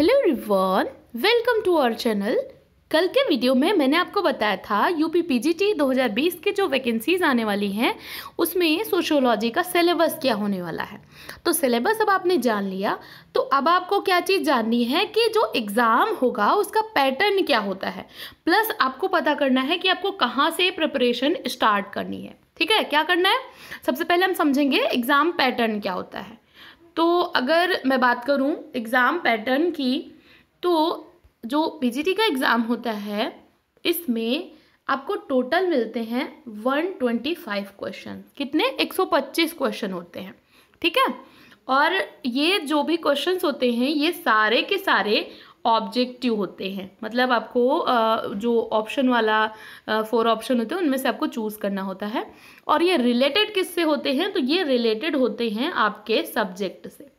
Hello everyone welcome to our channel कल के video में मैंने आपको बताया था यूपी पीजीटी 2020 के जो वैकेंसीज आने वाली हैं, उसमें सोशियोलॉजी का सिलेबस क्या होने वाला है। तो सिलेबस अब आपने जान लिया तो अब आपको क्या चीज़ जाननी है कि जो एग्ज़ाम होगा, उसका पैटर्न क्या होता है। प्लस आपको पता करना है कि आपको कहाँ से प्रिपरेशन स्टार्ट करनी है। ठीक है, क्या करना है? सबसे पहले हम समझेंगे एग्ज़ाम पैटर्न क्या होता है। तो अगर मैं बात करूँ एग्ज़ाम पैटर्न की तो जो पीजीटी का एग्ज़ाम होता है, इसमें आपको टोटल मिलते हैं वन ट्वेंटी फाइव क्वेश्चन कितने? एक सौ पच्चीस क्वेश्चन होते हैं, ठीक है? और ये जो भी क्वेश्चंस होते हैं, ये सारे के सारे ऑब्जेक्टिव होते हैं। मतलब आपको जो ऑप्शन वाला फोर ऑप्शन होते हैं, उनमें से आपको चूज़ करना होता है। और ये रिलेटेड किससे होते हैं? तो ये रिलेटेड होते हैं आपके सब्जेक्ट से।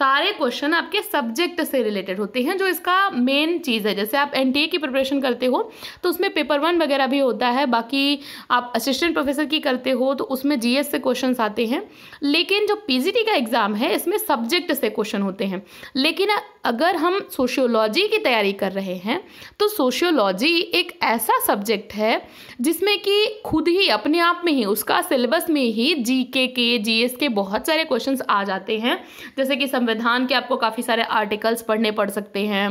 सारे क्वेश्चन आपके सब्जेक्ट से रिलेटेड होते हैं, जो इसका मेन चीज़ है। जैसे आप एनटीए की प्रिपरेशन करते हो तो उसमें पेपर वन वगैरह भी होता है। बाकी आप असिस्टेंट प्रोफेसर की करते हो तो उसमें जीएस से क्वेश्चन आते हैं। लेकिन जो पीजीटी का एग्ज़ाम है, इसमें सब्जेक्ट से क्वेश्चन होते हैं। लेकिन अगर हम सोशियोलॉजी की तैयारी कर रहे हैं तो सोशियोलॉजी एक ऐसा सब्जेक्ट है, जिसमें कि खुद ही, अपने आप में ही, उसका सिलेबस में ही जीके के जीएस के बहुत सारे क्वेश्चंस आ जाते हैं। जैसे कि संविधान के आपको काफ़ी सारे आर्टिकल्स पढ़ने पड़ सकते हैं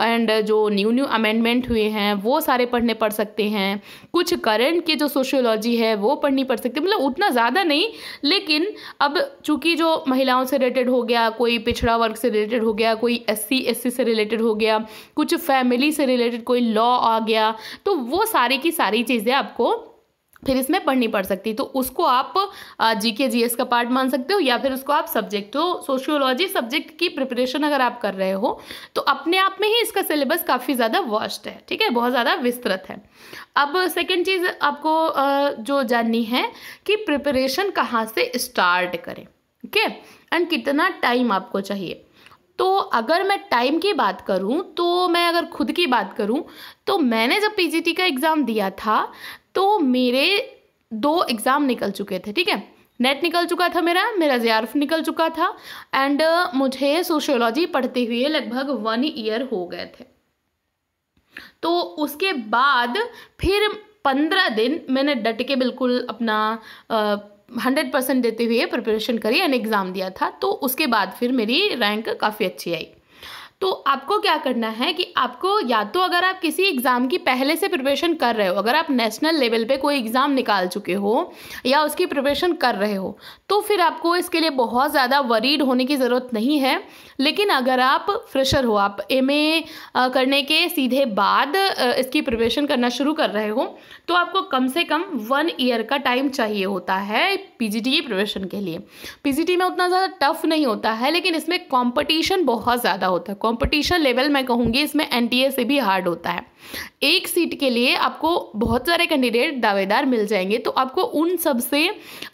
एंड जो न्यू न्यू अमेंडमेंट हुए हैं, वो सारे पढ़ने पड़ सकते हैं। कुछ करंट की जो सोशियोलॉजी है, वो पढ़नी पड़ सकती है। मतलब उतना ज़्यादा नहीं, लेकिन अब चूँकि जो महिलाओं से रिलेटेड हो गया, कोई पिछड़ा वर्ग से रिलेटेड हो गया, कोई एस सी से रिलेटेड हो गया, कुछ फैमिली से रिलेटेड कोई लॉ आ गया तो वो सारी की सारी चीज़ें आपको फिर इसमें पढ़नी पड़ सकती तो उसको आप जी के जी का पार्ट मान सकते हो या फिर उसको आप सब्जेक्ट हो सोशियोलॉजी सब्जेक्ट की प्रिपरेशन अगर आप कर रहे हो तो अपने आप में ही इसका सिलेबस काफ़ी ज़्यादा वर्स्ट है, ठीक है? बहुत ज़्यादा विस्तृत है। अब सेकेंड चीज़ आपको जो जाननी है कि प्रिपरेशन कहाँ से स्टार्ट करें ओके एंड कितना टाइम आपको चाहिए। तो अगर मैं टाइम की बात करूँ तो मैं अगर खुद की बात करूँ तो मैंने जब पीजीटी का एग्ज़ाम दिया था तो मेरे दो एग्ज़ाम निकल चुके थे ठीक है? नेट निकल चुका था मेरा मेरा जे निकल चुका था एंड uh, मुझे सोशियोलॉजी पढ़ते हुए लगभग वन ईयर हो गए थे। तो उसके बाद फिर पंद्रह दिन मैंने डट के बिल्कुल अपना uh, हंड्रेड परसेंट देते हुए प्रिपरेशन करी एंड एग्ज़ाम दिया था तो उसके बाद फिर मेरी रैंक काफ़ी अच्छी आई। तो आपको क्या करना है कि आपको या तो अगर आप किसी एग्ज़ाम की पहले से प्रिपरेशन कर रहे हो, अगर आप नेशनल लेवल पे कोई एग्ज़ाम निकाल चुके हो या उसकी प्रिपरेशन कर रहे हो तो फिर आपको इसके लिए बहुत ज़्यादा वरीड होने की ज़रूरत नहीं है। लेकिन अगर आप फ्रेशर हो, आप एमए करने के सीधे बाद इसकी प्रिपरेशन करना शुरू कर रहे हो तो आपको कम से कम वन ईयर का टाइम चाहिए होता है पीजीटी की प्रिपरेशन के लिए। पीजीटी में उतना ज़्यादा टफ नहीं होता है, लेकिन इसमें कॉम्पटिशन बहुत ज़्यादा होता है। कॉम्पिटिशन लेवल मैं कहूँगी, इसमें एनटीए से भी हार्ड होता है। एक सीट के लिए आपको बहुत सारे कैंडिडेट दावेदार मिल जाएँगे तो आपको उन सबसे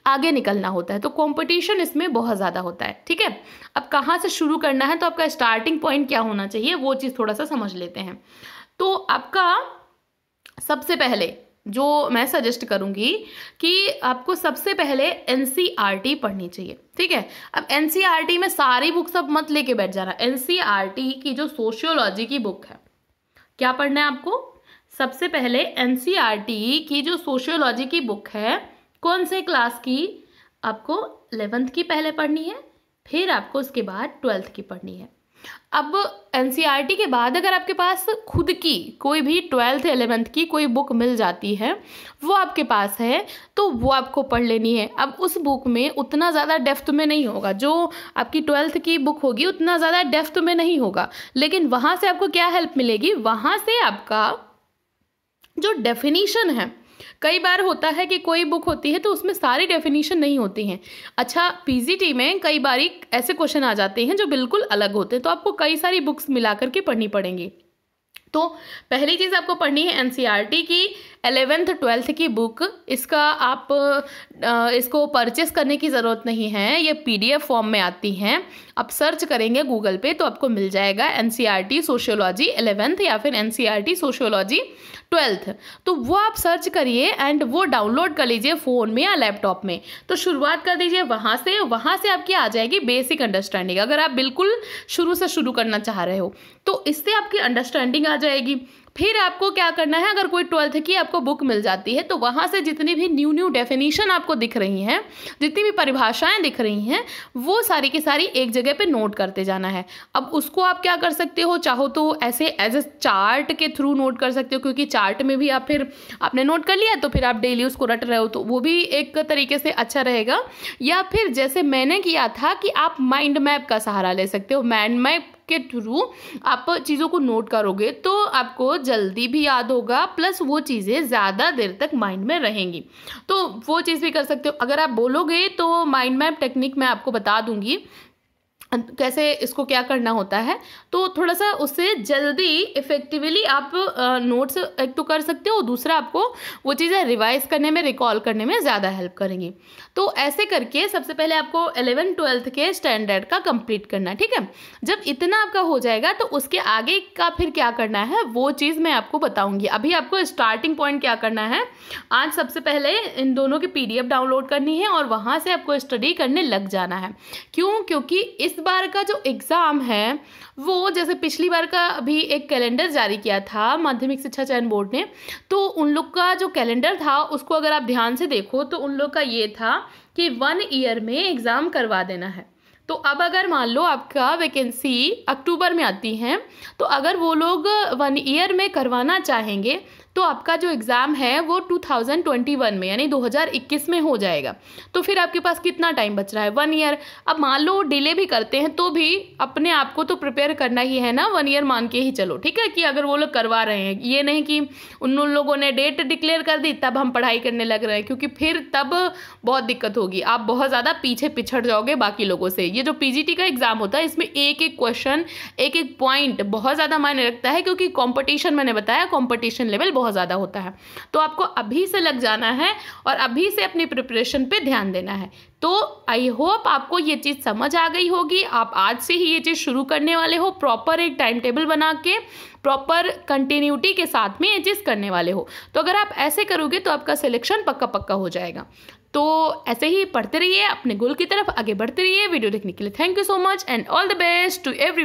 आगे निकलना होता है। तो कंपटीशन इसमें बहुत ज़्यादा होता है, ठीक है? अब कहाँ से शुरू करना है तो आपका स्टार्टिंग पॉइंट क्या होना चाहिए, वो चीज़ थोड़ा सा समझ लेते हैं। तो आपका सबसे पहले जो मैं सजेस्ट करूँगी कि आपको सबसे पहले एन पढ़नी चाहिए, ठीक है? अब एन में सारी बुक्स अब मत लेके बैठ जाना। एन की जो सोशियोलॉजी की बुक है, क्या पढ़ना है आपको? सबसे पहले एन की जो सोशियोलॉजी की बुक है, कौन से क्लास की? आपको इलेवेंथ की पहले पढ़नी है, फिर आपको उसके बाद ट्वेल्थ की पढ़नी है। अब एन के बाद अगर आपके पास खुद की कोई भी ट्वेल्थ एलेवेंथ की कोई बुक मिल जाती है, वो आपके पास है तो वो आपको पढ़ लेनी है। अब उस बुक में उतना ज़्यादा डेफ्थ में नहीं होगा। जो आपकी ट्वेल्थ की बुक होगी, उतना ज़्यादा डेफ्थ में नहीं होगा। लेकिन वहाँ से आपको क्या हेल्प मिलेगी? वहाँ से आपका जो डेफिनीशन है कई बार होता है कि कोई बुक होती है तो उसमें सारी डेफिनेशन नहीं होती हैं। अच्छा पीजीटी में कई बार ऐसे क्वेश्चन आ जाते हैं जो बिल्कुल अलग होते हैं तो आपको कई सारी बुक्स मिला करके पढ़नी पड़ेंगी। तो पहली चीज़ आपको पढ़नी है एनसीईआरटी की, एलेवेंथ, ट्वेल्थ की बुक। इसका आप इसको परचेस करने की ज़रूरत नहीं है, ये पीडीएफ फॉर्म में आती हैं। आप सर्च करेंगे गूगल पे तो आपको मिल जाएगा एन टी सोशियोलॉजी एलेवेंथ या फिर एन टी सोशियोलॉजी। ट्वेल्थ। तो वो आप सर्च करिए एंड वो डाउनलोड कर लीजिए फ़ोन में या लैपटॉप में। तो शुरुआत कर दीजिए वहाँ से वहाँ से आपकी आ जाएगी बेसिक अंडरस्टैंडिंग अगर आप बिल्कुल शुरू से शुरू करना चाह रहे हो तो इससे आपकी अंडरस्टैंडिंग आ जाएगी। फिर आपको क्या करना है, अगर कोई ट्वेल्थ की आपको बुक मिल जाती है तो वहाँ से जितनी भी न्यू न्यू डेफिनेशन आपको दिख रही हैं, जितनी भी परिभाषाएँ दिख रही हैं, वो सारी की सारी एक जगह पे नोट करते जाना है। अब उसको आप क्या कर सकते हो, चाहो तो ऐसे एज ए चार्ट के थ्रू नोट कर सकते हो, क्योंकि चार्ट में भी आप फिर आपने नोट कर लिया तो फिर आप डेली उसको रट रहे हो तो वो भी एक तरीके से अच्छा रहेगा। या फिर जैसे मैंने किया था कि आप माइंड मैप का सहारा ले सकते हो माइंड मैप के थ्रू आप चीज़ों को नोट करोगे तो आपको जल्दी भी याद होगा प्लस वो चीज़ें ज़्यादा देर तक माइंड में रहेंगी। तो वो चीज़ भी कर सकते हो। अगर आप बोलोगे तो माइंड मैप टेक्निक मैं आपको बता दूँगी। कैसे इसको क्या करना होता है तो थोड़ा सा उससे जल्दी इफ़ेक्टिवली आप नोट्स एक तो कर सकते हो दूसरा आपको वो चीज़ें रिवाइज करने में रिकॉल करने में ज़्यादा हेल्प करेंगी। तो ऐसे करके सबसे पहले आपको एलेवन ट्वेल्थ के स्टैंडर्ड का कंप्लीट करना, ठीक है? जब इतना आपका हो जाएगा तो उसके आगे का फिर क्या करना है, वो चीज़ मैं आपको बताऊँगी। अभी आपको स्टार्टिंग पॉइंट क्या करना है, आज सबसे पहले इन दोनों की पीडीएफ डाउनलोड करनी है, और वहाँ से आपको स्टडी करने लग जाना है। क्यों? क्योंकि इस बार का जो एग्ज़ाम है, वो जैसे पिछली बार का अभी एक कैलेंडर जारी किया था, माध्यमिक शिक्षा चयन बोर्ड ने तो उन लोग का जो कैलेंडर था, उसको अगर आप ध्यान से देखो तो उन लोग का ये था कि वन ईयर में एग्ज़ाम करवा देना है। तो अब अगर मान लो आपका वैकेंसी अक्टूबर में आती है तो अगर वो लोग वन ईयर में करवाना चाहेंगे तो आपका जो एग्ज़ाम है वो 2021 में, यानी 2021 में हो जाएगा। तो फिर आपके पास कितना टाइम बच रहा है? वन ईयर अब मान लो डिले भी करते हैं तो भी अपने आप को तो प्रिपेयर करना ही है ना वन ईयर मान के ही चलो। ठीक है कि अगर वो लोग करवा रहे हैं, ये नहीं कि उन लोगों ने डेट डिक्लेयर कर दी, तब हम पढ़ाई करने लग रहे हैं, क्योंकि फिर तब बहुत दिक्कत होगी। आप बहुत ज़्यादा पीछे पिछड़ जाओगे बाकी लोगों से। ये जो पीजीटी का एग्ज़ाम होता है, इसमें एक एक क्वेश्चन एक एक पॉइंट बहुत ज़्यादा मायने रखता है, क्योंकि कॉम्पिटिशन मैंने बताया कॉम्पिटिशन लेवल बहुत बहुत ज़्यादा होता है। तो आपको अभी से लग जाना है और अभी से अपनी प्रिपरेशन पे ध्यान देना है। तो आई होप आपको ये चीज़ समझ आ गई होगी। आप आज से ही ये चीज़ शुरू करने वाले हो प्रॉपर एक टाइम टेबल बना के प्रॉपर कंटिन्यूटी के साथ में ये चीज़ करने वाले हो। तो अगर आप ऐसे करोगे तो आपका सिलेक्शन पक्का पक्का हो जाएगा। तो ऐसे ही पढ़ते रहिए, अपने गोल की तरफ़ आगे बढ़ते रहिए वीडियो देखने के लिए thank you so much and all the best to every